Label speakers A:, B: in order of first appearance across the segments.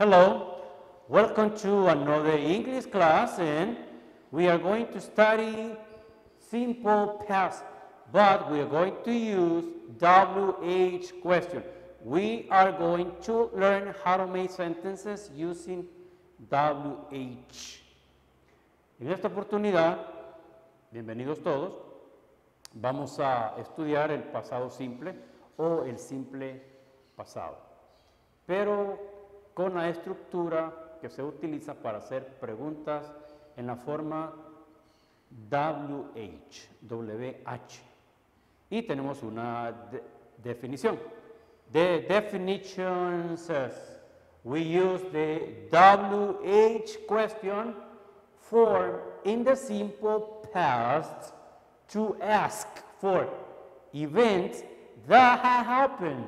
A: Welcome to another English class and we are going to study simple past, but we are going to use WH question. We are going to learn how to make sentences using WH. En esta oportunidad, bienvenidos todos, vamos a estudiar el pasado simple o el simple pasado, pero con la estructura que se utiliza para hacer preguntas en la forma WH, WH. Y tenemos una de- definición. The definition says we use the WH question form in the simple past to ask for events that have happened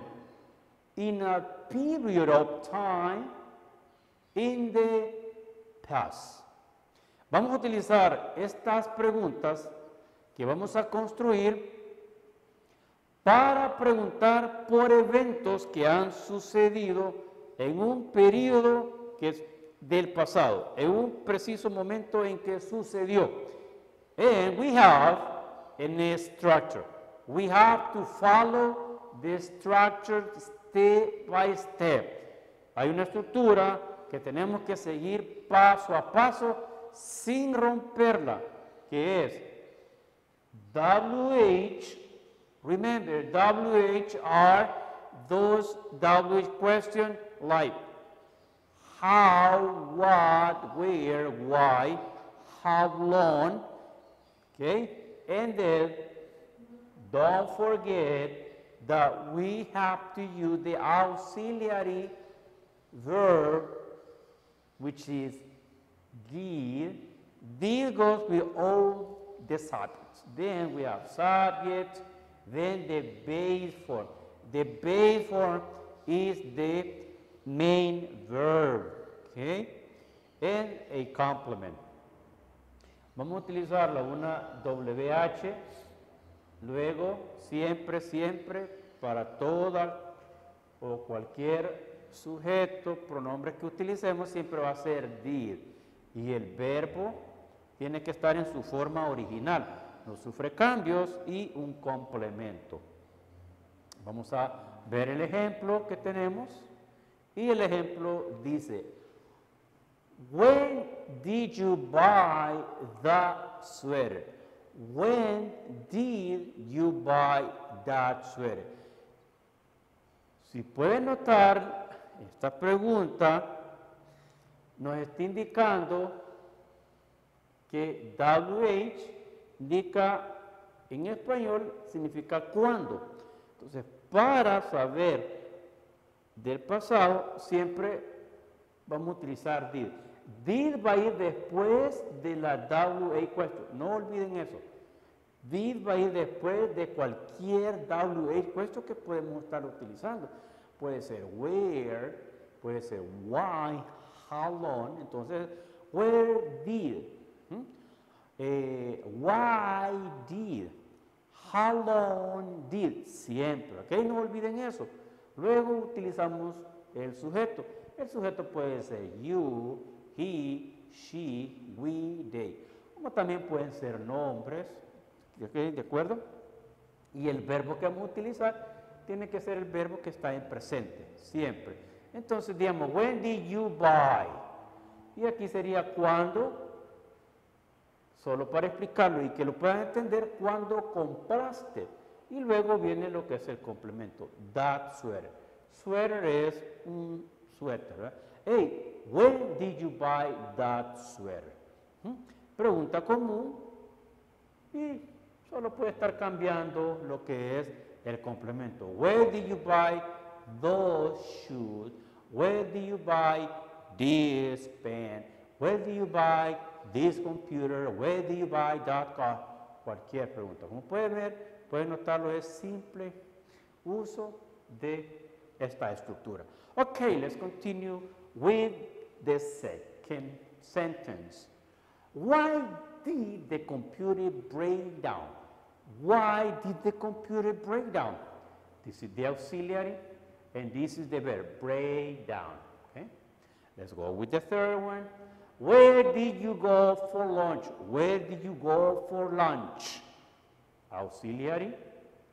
A: in a period of time in the past. Vamos a utilizar estas preguntas que vamos a construir para preguntar por eventos que han sucedido en un periodo que es del pasado, en un preciso momento en que sucedió. And we have a structure. We have to follow the structure step by step. Hay una estructura que tenemos que seguir paso a paso sin romperla, que es WH, remember, WH are those WH questions like how, what, where, why, how long, okay? And then don't forget that we have to use the auxiliary verb, which is did. Did goes with all the subjects. Then we have subject, then the base form. The base form is the main verb, okay? And a complement. Vamos a utilizarla una WH, luego siempre, siempre, para toda o cualquier sujeto, pronombre que utilicemos, siempre va a ser did. Y el verbo tiene que estar en su forma original, no sufre cambios y un complemento. Vamos a ver el ejemplo que tenemos. Y el ejemplo dice, When did you buy that sweater? When did you buy that sweater? Si pueden notar, esta pregunta nos está indicando que WH indica en español significa cuándo. Entonces, para saber del pasado, siempre vamos a utilizar did. Did va a ir después de la WH question. No olviden eso. Did va a ir después de cualquier WH question que podemos estar utilizando. Puede ser where, puede ser why, how long. Entonces, where did, ¿Mm? Eh, why did, how long did, siempre, ¿ok? No olviden eso. Luego utilizamos el sujeto. El sujeto puede ser you, he, she, we, they. Como también pueden ser nombres. ¿De acuerdo? Y el verbo que vamos a utilizar tiene que ser el verbo que está en presente, siempre. Entonces, digamos, when did you buy? Y aquí sería cuando, solo para explicarlo y que lo puedan entender, cuando compraste. Y luego viene lo que es el complemento, that sweater. Sweater es un suéter, ¿verdad? Hey, when did you buy that sweater? ¿Mm? Pregunta común y solo puede estar cambiando lo que es el complemento. Where did you buy those shoes? Where did you buy this pen? Where did you buy this computer? Where did you buy that car? Cualquier pregunta. Como pueden ver, pueden notarlo, es simple uso de esta estructura. Okay, let's continue with the second sentence. Why did the computer break down? Why did the computer break down? This is the auxiliary and this is the verb, break down. Okay? Let's go with the third one. Where did you go for lunch? Where did you go for lunch? Auxiliary,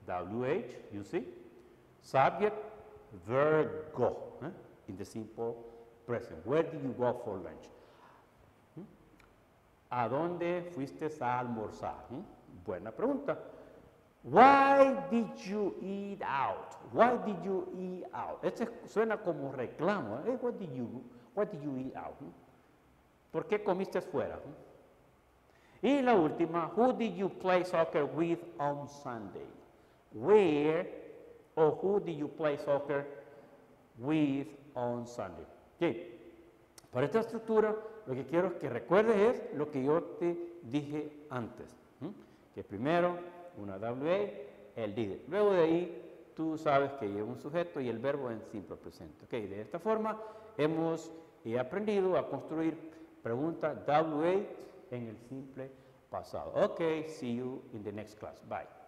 A: WH, you see? Subject, verb go, in the simple Where did you go for lunch? ¿Mm? ¿A dónde fuiste a almorzar? ¿Mm? Buena pregunta. Why did you eat out? Why did you eat out? Este suena como reclamo. ¿eh? What did you, what did you eat out? ¿Mm? ¿Por qué comiste fuera? Y la última, who did you play soccer with on Sunday? Where or who did you play soccer with on Sunday? Okay. Para esta estructura, lo que quiero que recuerdes es lo que yo te dije antes. Que primero una WA, el did. Luego de ahí, tú sabes que lleva un sujeto y el verbo en simple presente. Okay. De esta forma, hemos aprendido a construir pregunta WA en el simple pasado. Ok, see you in the next class. Bye.